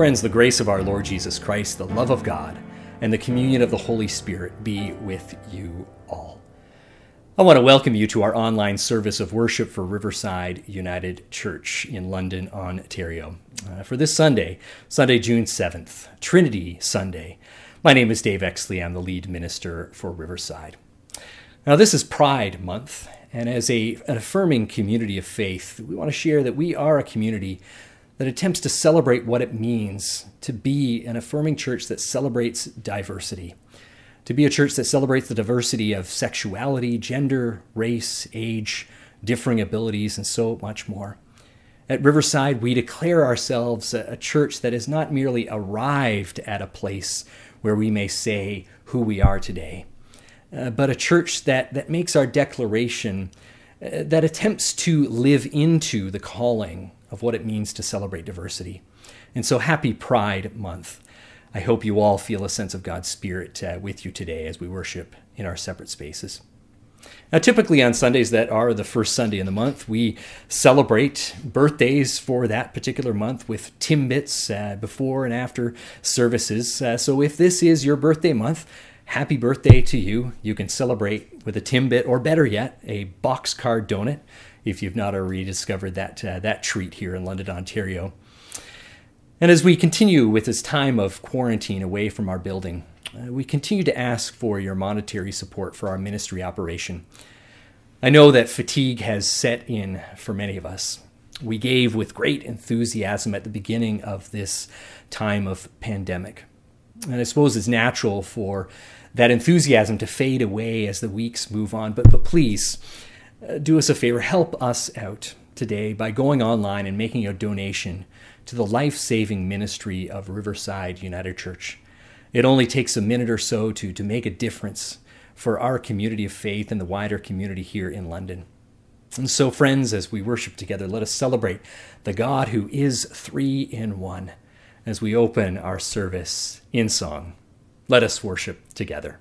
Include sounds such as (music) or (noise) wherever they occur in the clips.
Friends, the grace of our Lord Jesus Christ, the love of God, and the communion of the Holy Spirit be with you all. I want to welcome you to our online service of worship for Riverside United Church in London, Ontario. Uh, for this Sunday, Sunday, June 7th, Trinity Sunday. My name is Dave Exley. I'm the lead minister for Riverside. Now, this is Pride Month, and as a, an affirming community of faith, we want to share that we are a community that attempts to celebrate what it means to be an affirming church that celebrates diversity, to be a church that celebrates the diversity of sexuality, gender, race, age, differing abilities, and so much more. At Riverside, we declare ourselves a church that has not merely arrived at a place where we may say who we are today, uh, but a church that, that makes our declaration that attempts to live into the calling of what it means to celebrate diversity. And so, happy Pride Month. I hope you all feel a sense of God's Spirit uh, with you today as we worship in our separate spaces. Now, typically on Sundays that are the first Sunday in the month, we celebrate birthdays for that particular month with Timbits uh, before and after services. Uh, so, if this is your birthday month, happy birthday to you. You can celebrate with a Timbit, or better yet, a boxcar donut if you've not already discovered that, uh, that treat here in London, Ontario. And as we continue with this time of quarantine away from our building, uh, we continue to ask for your monetary support for our ministry operation. I know that fatigue has set in for many of us. We gave with great enthusiasm at the beginning of this time of pandemic. And I suppose it's natural for that enthusiasm to fade away as the weeks move on. But, but please, uh, do us a favor, help us out today by going online and making a donation to the life saving ministry of Riverside United Church. It only takes a minute or so to, to make a difference for our community of faith and the wider community here in London. And so, friends, as we worship together, let us celebrate the God who is three in one as we open our service in song. Let us worship together.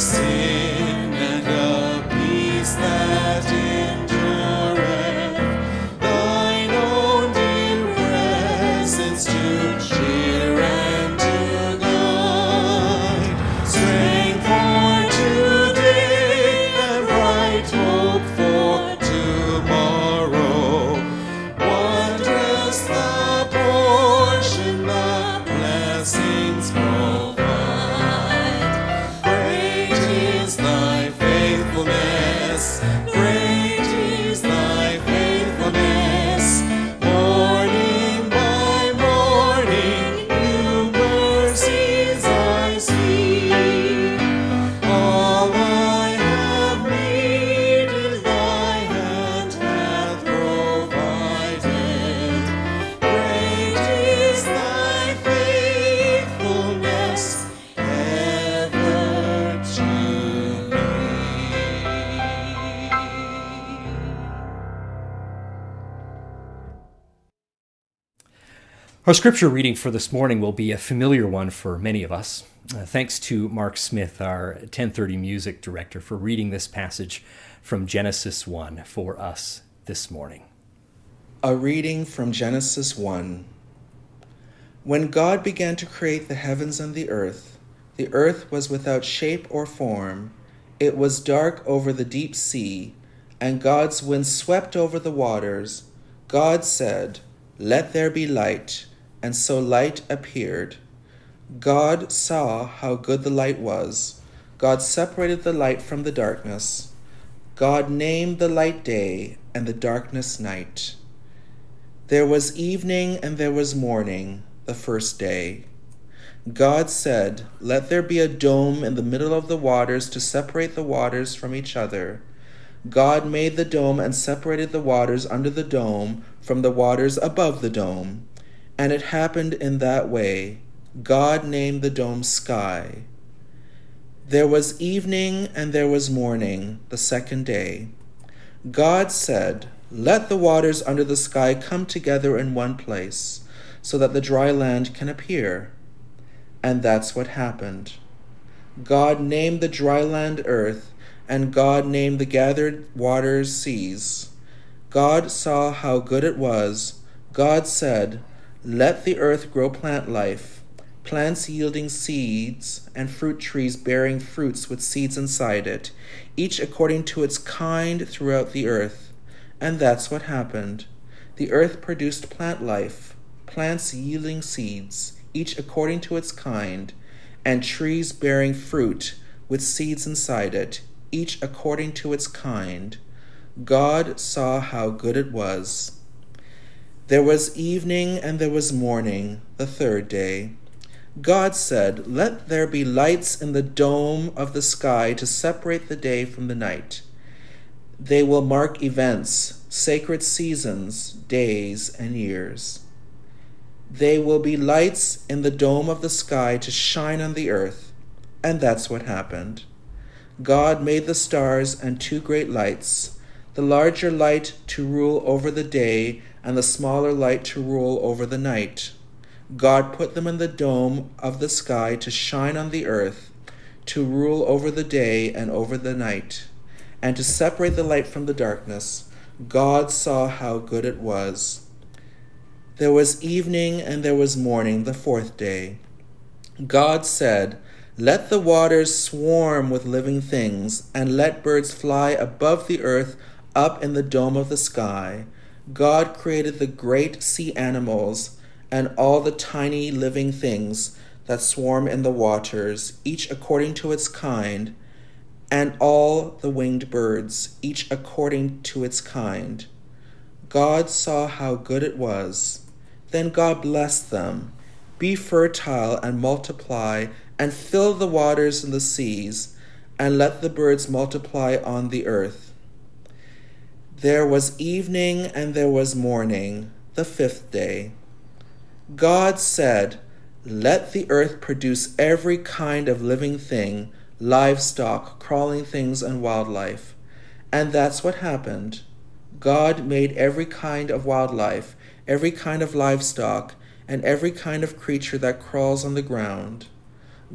see. Our scripture reading for this morning will be a familiar one for many of us. Uh, thanks to Marque Smith, our 1030 music director, for reading this passage from Genesis 1 for us this morning. A reading from Genesis 1. When God began to create the heavens and the earth, the earth was without shape or form. It was dark over the deep sea, and God's wind swept over the waters. God said, Let there be light and so light appeared. God saw how good the light was. God separated the light from the darkness. God named the light day and the darkness night. There was evening and there was morning, the first day. God said, Let there be a dome in the middle of the waters to separate the waters from each other. God made the dome and separated the waters under the dome from the waters above the dome. And it happened in that way. God named the dome sky. There was evening and there was morning, the second day. God said, Let the waters under the sky come together in one place, so that the dry land can appear. And that's what happened. God named the dry land earth, and God named the gathered waters seas. God saw how good it was. God said, let the earth grow plant life, plants yielding seeds, and fruit trees bearing fruits with seeds inside it, each according to its kind throughout the earth. And that's what happened. The earth produced plant life, plants yielding seeds, each according to its kind, and trees bearing fruit with seeds inside it, each according to its kind. God saw how good it was. There was evening and there was morning, the third day. God said, Let there be lights in the dome of the sky to separate the day from the night. They will mark events, sacred seasons, days, and years. They will be lights in the dome of the sky to shine on the earth. And that's what happened. God made the stars and two great lights, the larger light to rule over the day, and the smaller light to rule over the night. God put them in the dome of the sky to shine on the earth, to rule over the day and over the night, and to separate the light from the darkness. God saw how good it was. There was evening and there was morning, the fourth day. God said, Let the waters swarm with living things, and let birds fly above the earth up in the dome of the sky. God created the great sea animals and all the tiny living things that swarm in the waters, each according to its kind, and all the winged birds, each according to its kind. God saw how good it was. Then God blessed them. Be fertile and multiply, and fill the waters and the seas, and let the birds multiply on the earth. There was evening and there was morning, the fifth day. God said, Let the earth produce every kind of living thing, livestock, crawling things, and wildlife. And that's what happened. God made every kind of wildlife, every kind of livestock, and every kind of creature that crawls on the ground.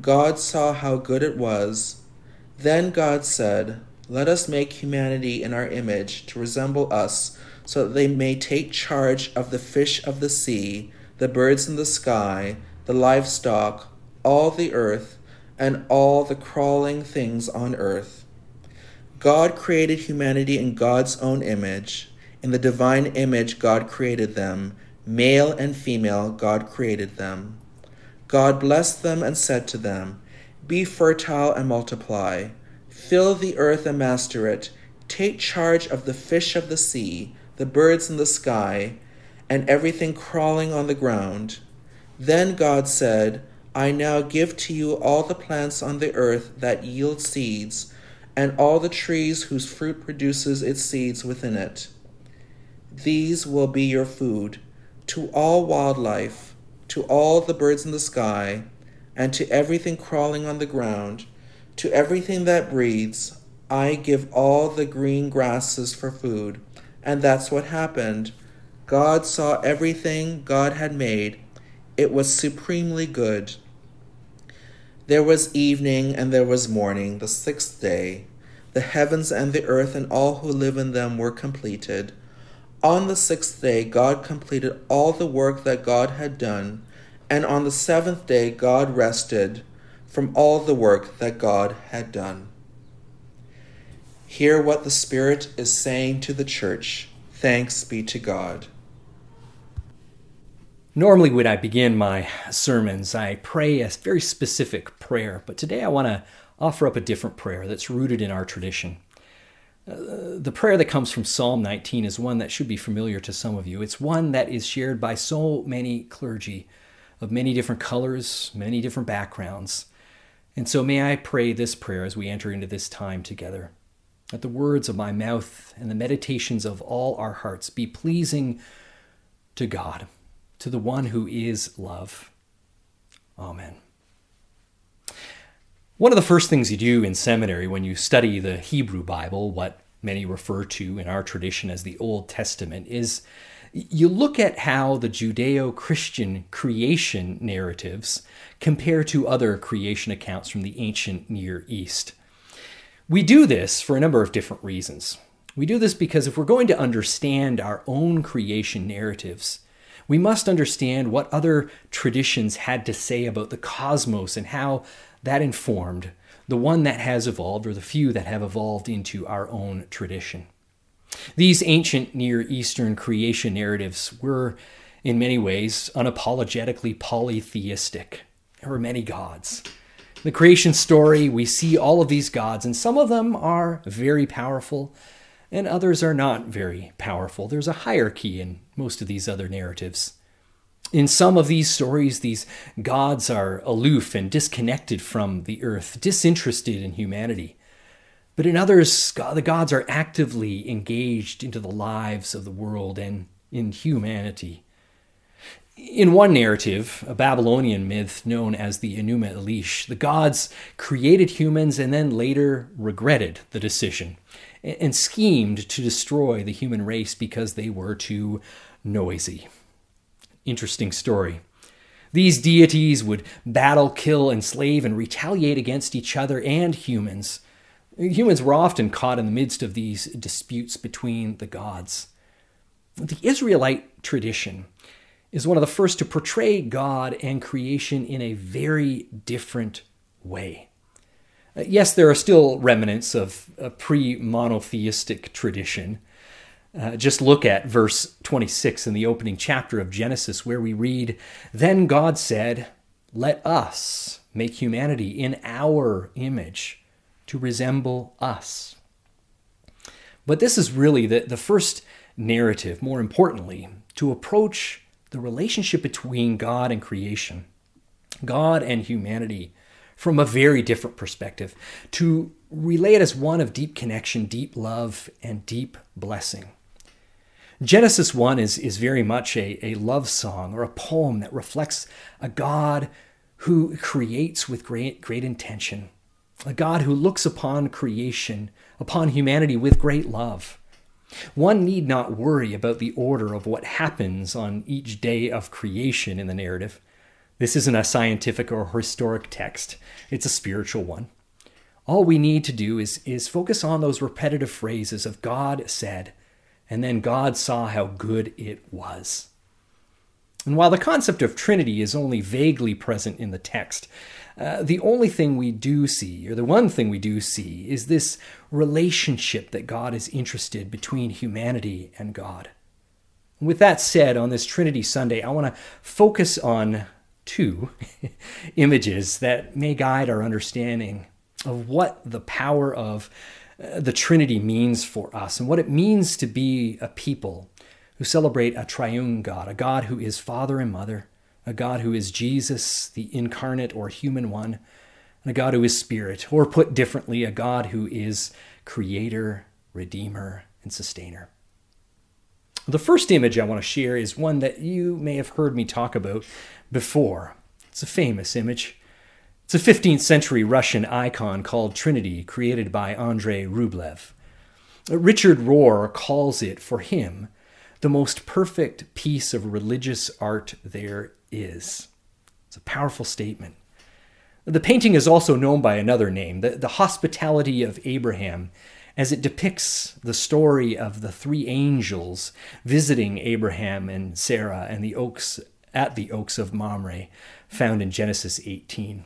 God saw how good it was. Then God said, Let us make humanity in our image to resemble us, so that they may take charge of the fish of the sea the birds in the sky, the livestock, all the earth, and all the crawling things on earth. God created humanity in God's own image. In the divine image, God created them. Male and female, God created them. God blessed them and said to them, Be fertile and multiply. Fill the earth and master it. Take charge of the fish of the sea, the birds in the sky, and everything crawling on the ground. Then God said, I now give to you all the plants on the earth that yield seeds, and all the trees whose fruit produces its seeds within it. These will be your food to all wildlife, to all the birds in the sky, and to everything crawling on the ground, to everything that breathes. I give all the green grasses for food. And that's what happened. God saw everything God had made. It was supremely good. There was evening and there was morning, the sixth day. The heavens and the earth and all who live in them were completed. On the sixth day, God completed all the work that God had done, and on the seventh day, God rested from all the work that God had done. Hear what the Spirit is saying to the church. Thanks be to God. Normally, when I begin my sermons, I pray a very specific prayer, but today I want to offer up a different prayer that's rooted in our tradition. Uh, the prayer that comes from Psalm 19 is one that should be familiar to some of you. It's one that is shared by so many clergy of many different colors, many different backgrounds. And so may I pray this prayer as we enter into this time together. That the words of my mouth and the meditations of all our hearts be pleasing to God to the one who is love. Amen. One of the first things you do in seminary when you study the Hebrew Bible, what many refer to in our tradition as the Old Testament, is you look at how the Judeo Christian creation narratives compare to other creation accounts from the ancient Near East. We do this for a number of different reasons. We do this because if we're going to understand our own creation narratives, we must understand what other traditions had to say about the cosmos and how that informed the one that has evolved or the few that have evolved into our own tradition. These ancient Near Eastern creation narratives were, in many ways, unapologetically polytheistic. There were many gods. In the creation story, we see all of these gods, and some of them are very powerful, and others are not very powerful. There's a hierarchy in most of these other narratives. In some of these stories, these gods are aloof and disconnected from the earth, disinterested in humanity. But in others, the gods are actively engaged into the lives of the world and in humanity. In one narrative, a Babylonian myth known as the Enuma Elish, the gods created humans and then later regretted the decision and schemed to destroy the human race because they were too noisy. Interesting story. These deities would battle, kill, enslave, and retaliate against each other and humans. Humans were often caught in the midst of these disputes between the gods. The Israelite tradition is one of the first to portray God and creation in a very different way. Uh, yes, there are still remnants of a pre monotheistic tradition. Uh, just look at verse 26 in the opening chapter of Genesis, where we read, Then God said, Let us make humanity in our image to resemble us. But this is really the, the first narrative, more importantly, to approach the relationship between God and creation, God and humanity, from a very different perspective, to relay it as one of deep connection, deep love, and deep blessing. Genesis 1 is, is very much a, a love song or a poem that reflects a God who creates with great, great intention, a God who looks upon creation, upon humanity with great love. One need not worry about the order of what happens on each day of creation in the narrative. This isn't a scientific or historic text, it's a spiritual one. All we need to do is, is focus on those repetitive phrases of God said, and then God saw how good it was. And while the concept of Trinity is only vaguely present in the text, uh, the only thing we do see, or the one thing we do see, is this relationship that God is interested between humanity and God. With that said, on this Trinity Sunday, I want to focus on two (laughs) images that may guide our understanding of what the power of uh, the Trinity means for us and what it means to be a people who celebrate a triune God, a God who is Father and Mother, a God who is Jesus, the incarnate or human one, and a God who is Spirit, or put differently, a God who is Creator, Redeemer, and Sustainer. The first image I want to share is one that you may have heard me talk about before. It's a famous image. It's a 15th century Russian icon called Trinity, created by Andrei Rublev. Richard Rohr calls it, for him, the most perfect piece of religious art there is. It's a powerful statement. The painting is also known by another name, the, the Hospitality of Abraham, as it depicts the story of the three angels visiting Abraham and Sarah and the oaks at the oaks of Mamre, found in Genesis 18.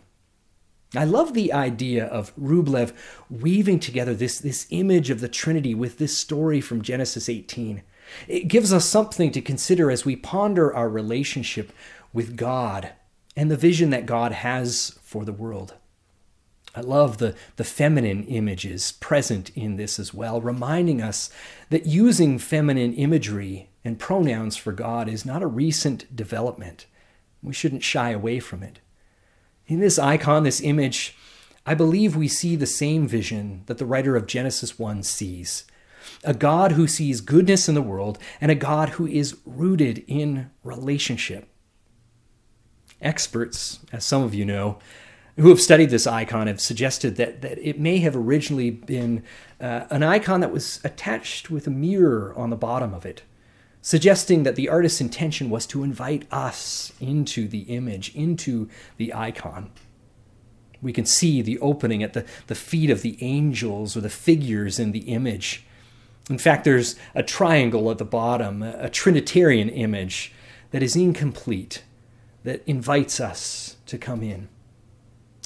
I love the idea of Rublev weaving together this, this image of the Trinity with this story from Genesis 18. It gives us something to consider as we ponder our relationship with God and the vision that God has for the world. I love the, the feminine images present in this as well, reminding us that using feminine imagery and pronouns for God is not a recent development. We shouldn't shy away from it. In this icon, this image, I believe we see the same vision that the writer of Genesis 1 sees a God who sees goodness in the world, and a God who is rooted in relationship. Experts, as some of you know, who have studied this icon have suggested that, that it may have originally been uh, an icon that was attached with a mirror on the bottom of it, suggesting that the artist's intention was to invite us into the image, into the icon. We can see the opening at the, the feet of the angels or the figures in the image. In fact, there's a triangle at the bottom, a Trinitarian image that is incomplete, that invites us to come in.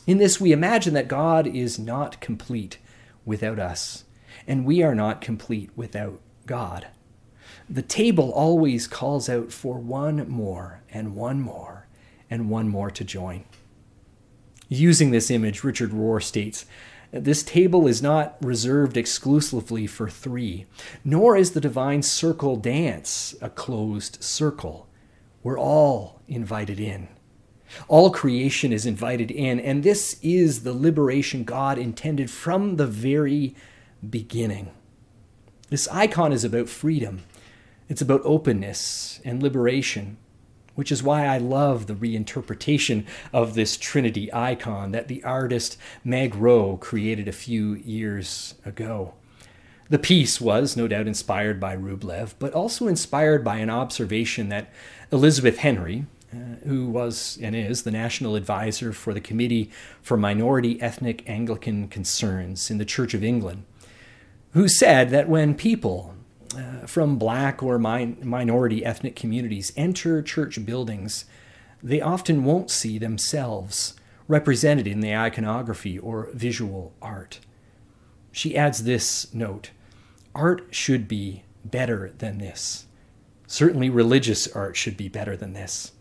In this, we imagine that God is not complete without us, and we are not complete without God. The table always calls out for one more, and one more, and one more to join. Using this image, Richard Rohr states This table is not reserved exclusively for three, nor is the divine circle dance a closed circle. We're all invited in. All creation is invited in, and this is the liberation God intended from the very beginning. This icon is about freedom, it's about openness and liberation which is why I love the reinterpretation of this Trinity icon that the artist Meg Wroe created a few years ago. The piece was no doubt inspired by Rublev, but also inspired by an observation that Elizabeth Henry, uh, who was and is the national advisor for the Committee for Minority Ethnic Anglican Concerns in the Church of England, who said that when people uh, from black or min- minority ethnic communities enter church buildings, they often won't see themselves represented in the iconography or visual art. She adds this note art should be better than this. Certainly, religious art should be better than this.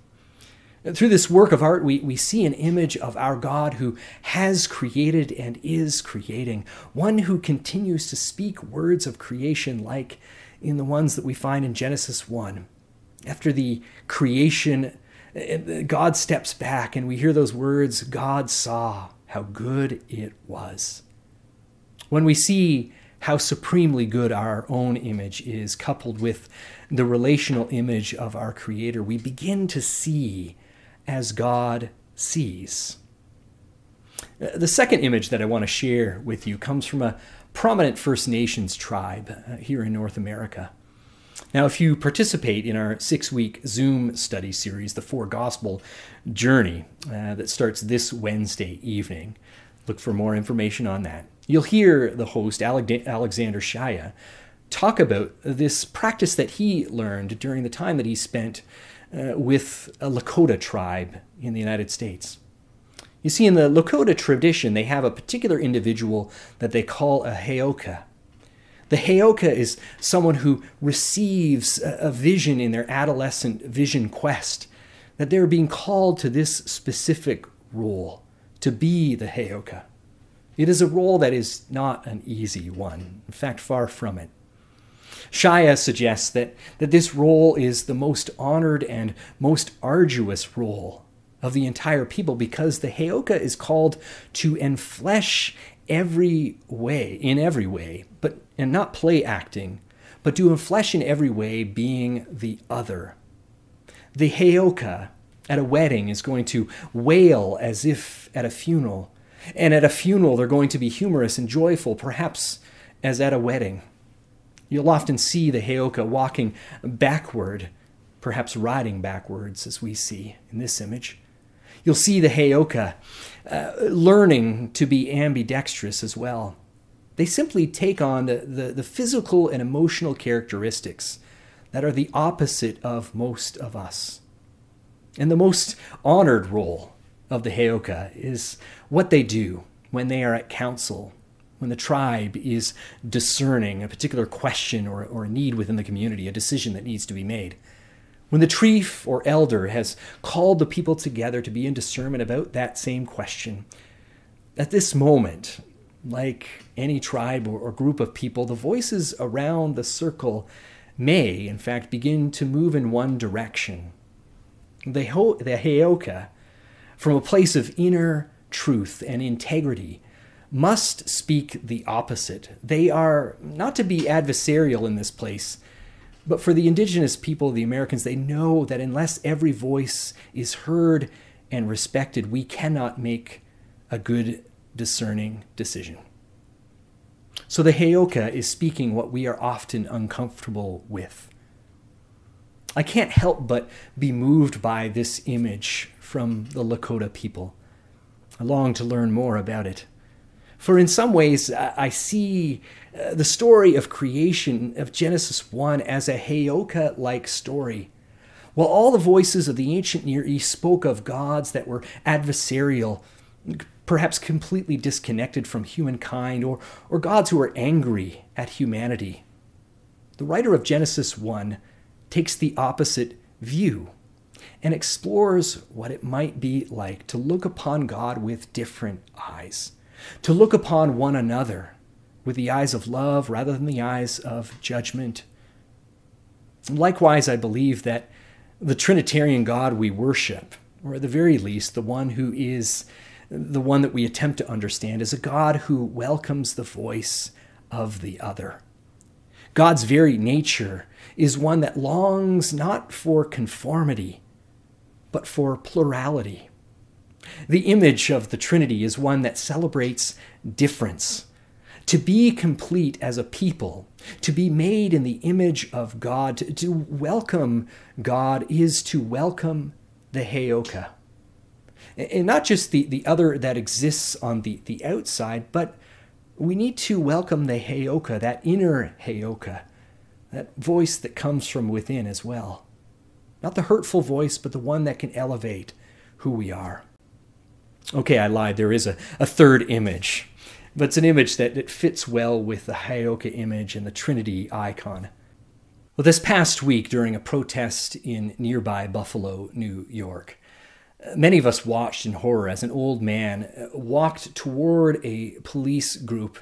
Through this work of art, we, we see an image of our God who has created and is creating, one who continues to speak words of creation like in the ones that we find in Genesis 1. After the creation, God steps back and we hear those words God saw how good it was. When we see how supremely good our own image is, coupled with the relational image of our Creator, we begin to see as God sees. The second image that I want to share with you comes from a prominent First Nations tribe uh, here in North America. Now, if you participate in our six week Zoom study series, The Four Gospel Journey, uh, that starts this Wednesday evening, look for more information on that. You'll hear the host, Alexander Shaia, talk about this practice that he learned during the time that he spent uh, with a Lakota tribe in the United States. You see, in the Lakota tradition, they have a particular individual that they call a heyoka. The heyoka is someone who receives a vision in their adolescent vision quest, that they're being called to this specific role, to be the heyoka. It is a role that is not an easy one, in fact, far from it. Shaia suggests that, that this role is the most honored and most arduous role of the entire people because the Heyoka is called to enflesh every way, in every way, but and not play acting, but to enflesh in every way being the other. The Heyoka at a wedding is going to wail as if at a funeral, and at a funeral they're going to be humorous and joyful, perhaps as at a wedding. You'll often see the Heyoka walking backward, perhaps riding backwards, as we see in this image. You'll see the Heyoka uh, learning to be ambidextrous as well. They simply take on the, the, the physical and emotional characteristics that are the opposite of most of us. And the most honored role of the Heyoka is what they do when they are at council, when the tribe is discerning a particular question or, or a need within the community, a decision that needs to be made. When the chief or elder has called the people together to be in discernment about that same question, at this moment, like any tribe or, or group of people, the voices around the circle may, in fact, begin to move in one direction. The, ho- the Heyoka, from a place of inner truth and integrity, must speak the opposite. They are not to be adversarial in this place, but for the indigenous people, the Americans, they know that unless every voice is heard and respected, we cannot make a good discerning decision. So the Heyoka is speaking what we are often uncomfortable with. I can't help but be moved by this image from the Lakota people. I long to learn more about it. For in some ways, I see uh, the story of creation of Genesis 1 as a Heyoka like story. While all the voices of the ancient Near East spoke of gods that were adversarial, perhaps completely disconnected from humankind, or, or gods who were angry at humanity, the writer of Genesis 1 takes the opposite view and explores what it might be like to look upon God with different eyes to look upon one another with the eyes of love rather than the eyes of judgment. Likewise, I believe that the Trinitarian God we worship, or at the very least, the one who is the one that we attempt to understand, is a God who welcomes the voice of the other. God's very nature is one that longs not for conformity, but for plurality. The image of the Trinity is one that celebrates difference. To be complete as a people, to be made in the image of God, to, to welcome God is to welcome the Heyoka. And not just the, the other that exists on the, the outside, but we need to welcome the Heyoka, that inner Heyoka, that voice that comes from within as well. Not the hurtful voice, but the one that can elevate who we are. Okay, I lied. There is a, a third image, but it's an image that, that fits well with the Heyoka image and the Trinity icon. Well, this past week, during a protest in nearby Buffalo, New York, uh, many of us watched in horror as an old man uh, walked toward a police group,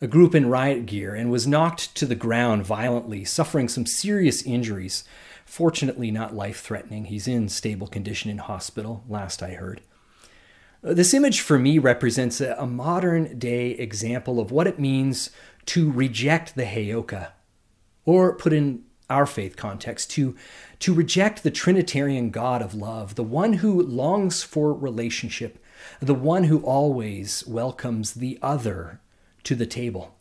a group in riot gear, and was knocked to the ground violently, suffering some serious injuries. Fortunately, not life threatening. He's in stable condition in hospital, last I heard. This image for me represents a, modern day example of what it means to reject the Heyoka, or put in our faith context, to, to reject the Trinitarian God of love, the one who longs for relationship, the one who always welcomes the other to the table.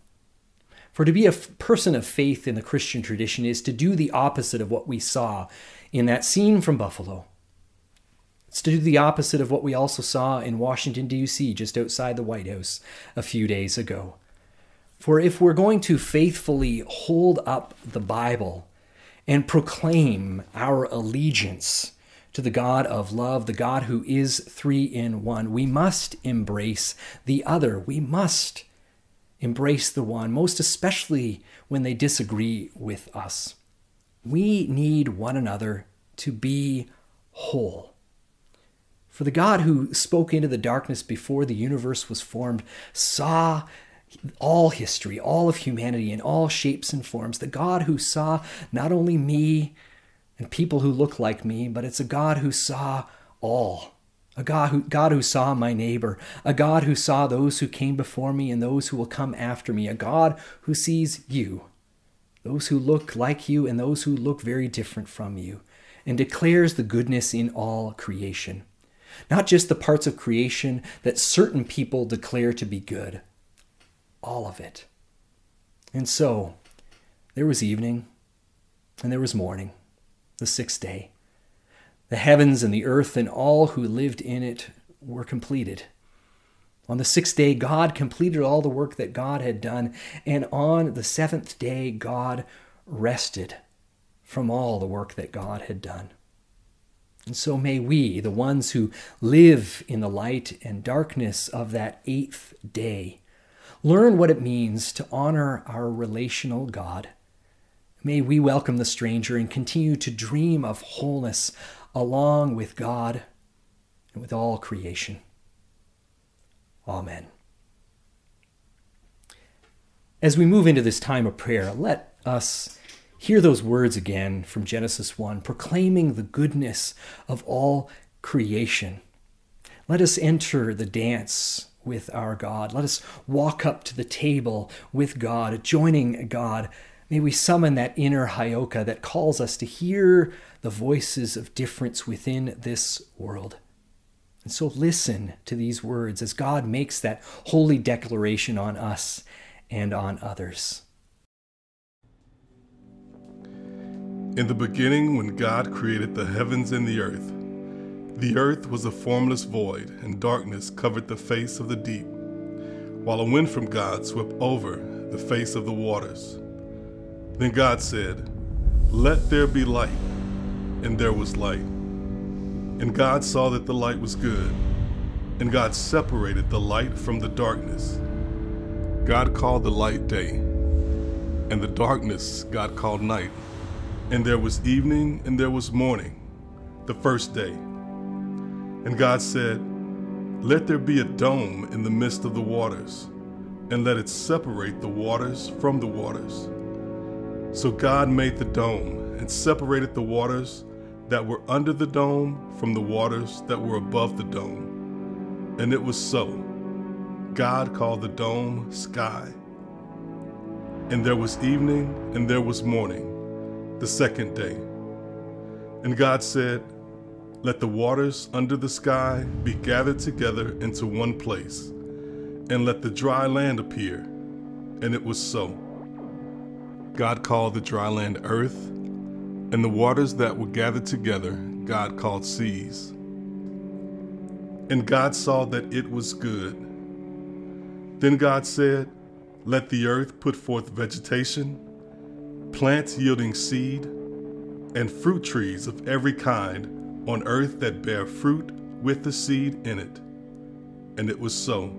For to be a person of faith in the Christian tradition is to do the opposite of what we saw in that scene from Buffalo it's to do the opposite of what we also saw in Washington, D.C., just outside the White House a few days ago. For if we're going to faithfully hold up the Bible and proclaim our allegiance to the God of love, the God who is three in one, we must embrace the other. We must embrace the one, most especially when they disagree with us. We need one another to be whole. For the God who spoke into the darkness before the universe was formed saw all history, all of humanity in all shapes and forms. The God who saw not only me and people who look like me, but it's a God who saw all. A God who, God who saw my neighbor, a God who saw those who came before me and those who will come after me, a God who sees you, those who look like you and those who look very different from you, and declares the goodness in all creation not just the parts of creation that certain people declare to be good, all of it. And so there was evening and there was morning, the sixth day. The heavens and the earth and all who lived in it were completed. On the sixth day, God completed all the work that God had done, and on the seventh day, God rested from all the work that God had done. And so may we, the ones who live in the light and darkness of that eighth day, learn what it means to honor our relational God. May we welcome the stranger and continue to dream of wholeness along with God and with all creation. Amen. As we move into this time of prayer, let us Hear those words again from Genesis 1, proclaiming the goodness of all creation. Let us enter the dance with our God. Let us walk up to the table with God, joining God. May we summon that inner Heyoka that calls us to hear the voices of difference within this world. And so listen to these words as God makes that holy declaration on us and on others. In the beginning, when God created the heavens and the earth, the earth was a formless void, and darkness covered the face of the deep, while a wind from God swept over the face of the waters. Then God said, Let there be light, and there was light. And God saw that the light was good, and God separated the light from the darkness. God called the light day, and the darkness God called night. And there was evening and there was morning, the first day. And God said, Let there be a dome in the midst of the waters, and let it separate the waters from the waters. So God made the dome and separated the waters that were under the dome from the waters that were above the dome. And it was so. God called the dome sky. And there was evening and there was morning, the second day. And God said, Let the waters under the sky be gathered together into one place, and let the dry land appear. And it was so. God called the dry land earth, and the waters that were gathered together God called seas. And God saw that it was good. Then God said, Let the earth put forth vegetation, plants yielding seed, and fruit trees of every kind on earth that bear fruit with the seed in it. And it was so.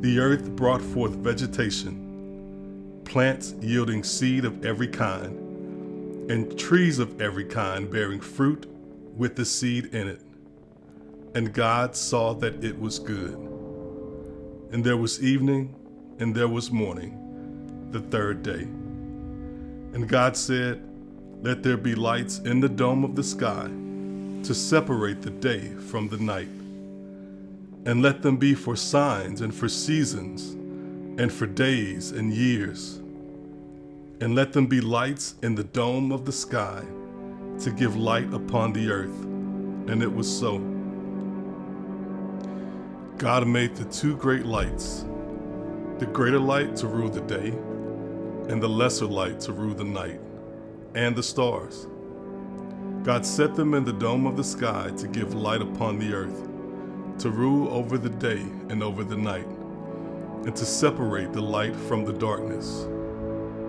The earth brought forth vegetation, plants yielding seed of every kind, and trees of every kind bearing fruit with the seed in it. And God saw that it was good. And there was evening, and there was morning, the third day. And God said, Let there be lights in the dome of the sky to separate the day from the night. And let them be for signs and for seasons, and for days and years. And let them be lights in the dome of the sky to give light upon the earth. And it was so. God made the two great lights the greater light to rule the day, and the lesser light to rule the night, and the stars. God set them in the dome of the sky to give light upon the earth, to rule over the day and over the night, and to separate the light from the darkness.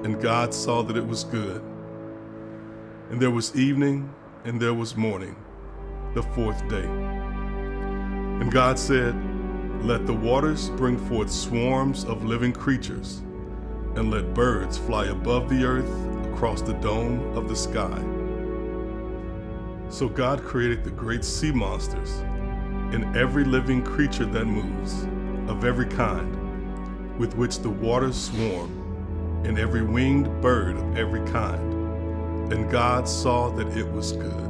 And God saw that it was good. And there was evening, and there was morning, the fourth day. And God said, Let the waters bring forth swarms of living creatures, and let birds fly above the earth across the dome of the sky. So God created the great sea monsters and every living creature that moves, of every kind, with which the waters swarm, and every winged bird of every kind. And God saw that it was good.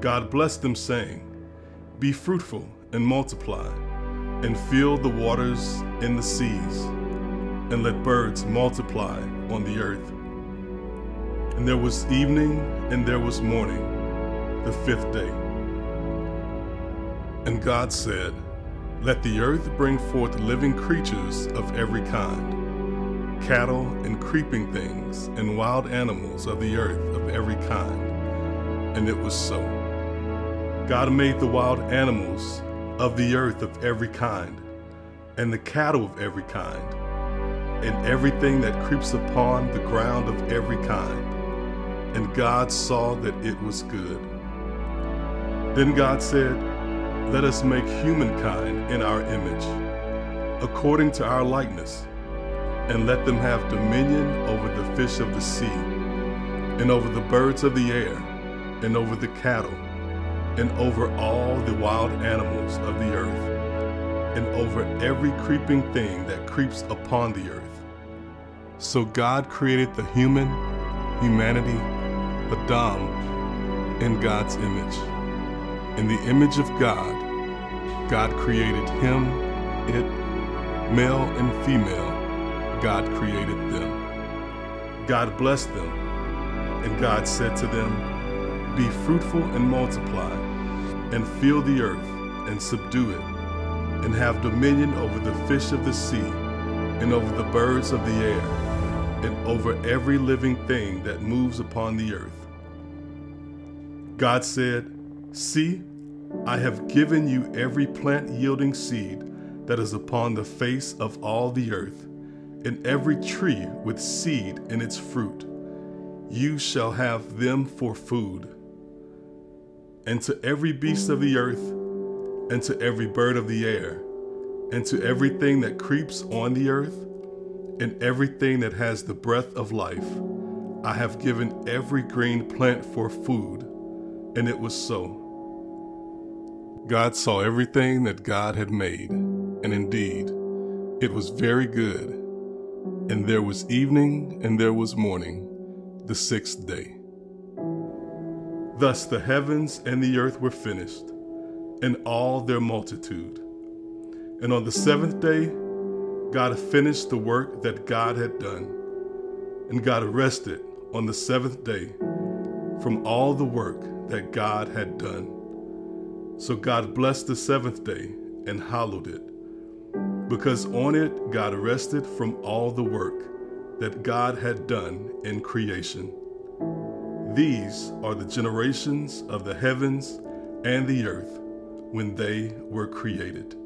God blessed them, saying, Be fruitful and multiply, and fill the waters in the seas, and let birds multiply on the earth. And there was evening and there was morning, the fifth day. And God said, Let the earth bring forth living creatures of every kind, cattle and creeping things, and wild animals of the earth of every kind. And it was so. God made the wild animals of the earth of every kind, and the cattle of every kind, and everything that creeps upon the ground of every kind. And God saw that it was good. Then God said, Let us make humankind in our image, according to our likeness, and let them have dominion over the fish of the sea, and over the birds of the air, and over the cattle, and over all the wild animals of the earth, and over every creeping thing that creeps upon the earth. So God created the human, humanity, Adam, in God's image. In the image of God, God created him, it, male and female, God created them. God blessed them, and God said to them, Be fruitful and multiply, and fill the earth, and subdue it, and have dominion over the fish of the sea, and over the birds of the air, and over every living thing that moves upon the earth. God said, See, I have given you every plant yielding seed that is upon the face of all the earth, and every tree with seed in its fruit. You shall have them for food. And to every beast of the earth, and to every bird of the air, and to everything that creeps on the earth, and everything that has the breath of life, I have given every green plant for food. And it was so. God saw everything that God had made, and indeed, it was very good. And there was evening and there was morning, the sixth day. Thus the heavens and the earth were finished, and all their multitude. And on the seventh day, God finished the work that God had done, and God rested on the seventh day from all the work that God had done. So God blessed the seventh day and hallowed it, because on it God rested from all the work that God had done in creation. These are the generations of the heavens and the earth when they were created.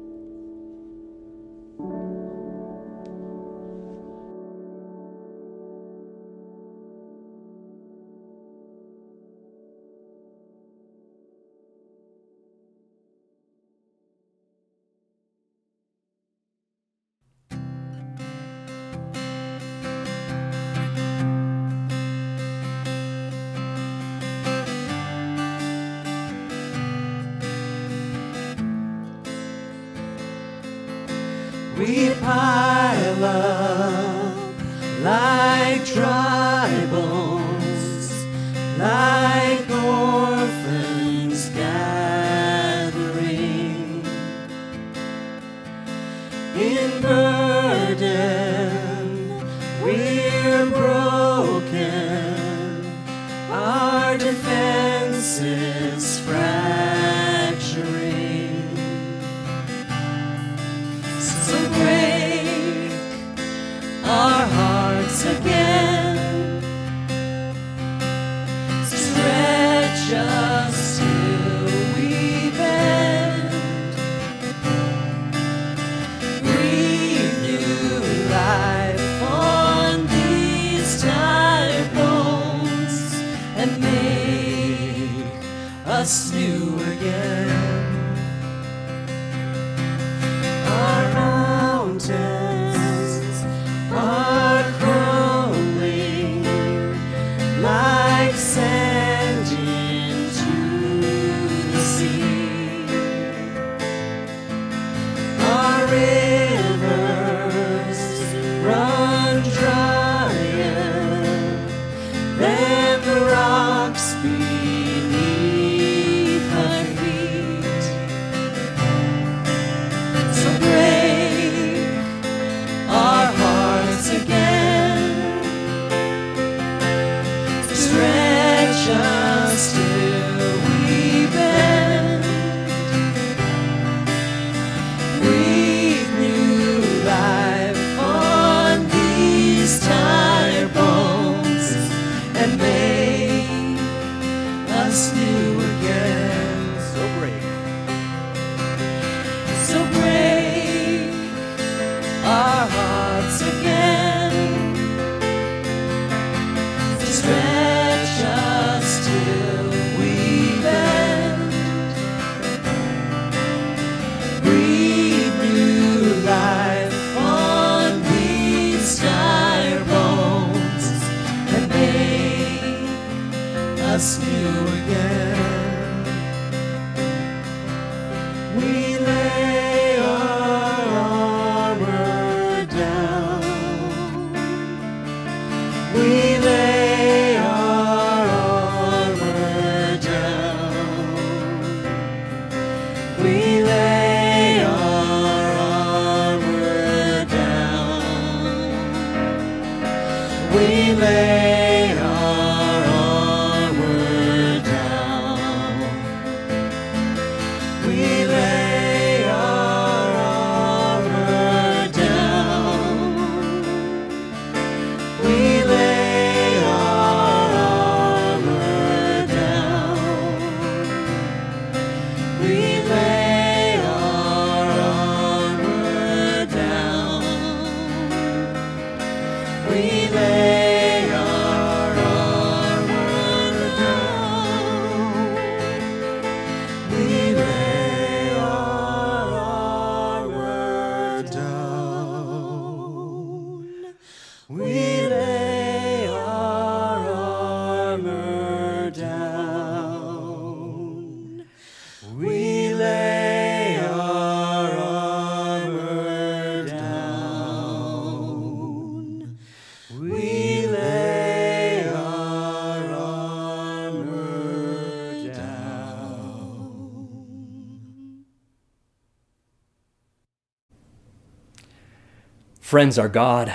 Friends, our God,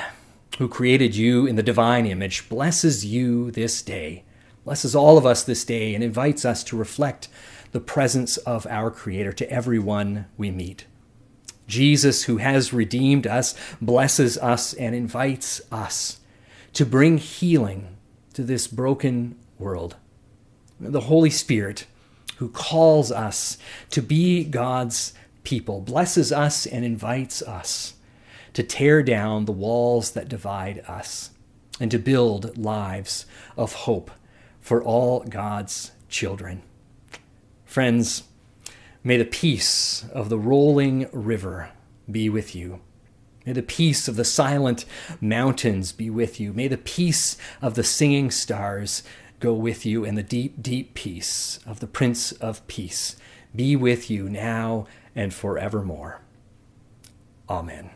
who created you in the divine image, blesses you this day, blesses all of us this day, and invites us to reflect the presence of our Creator to everyone we meet. Jesus, who has redeemed us, blesses us and invites us to bring healing to this broken world. The Holy Spirit, who calls us to be God's people, blesses us and invites us to tear down the walls that divide us and to build lives of hope for all God's children. Friends, may the peace of the rolling river be with you. May the peace of the silent mountains be with you. May the peace of the singing stars go with you, and the deep, deep peace of the Prince of Peace be with you now and forevermore. Amen.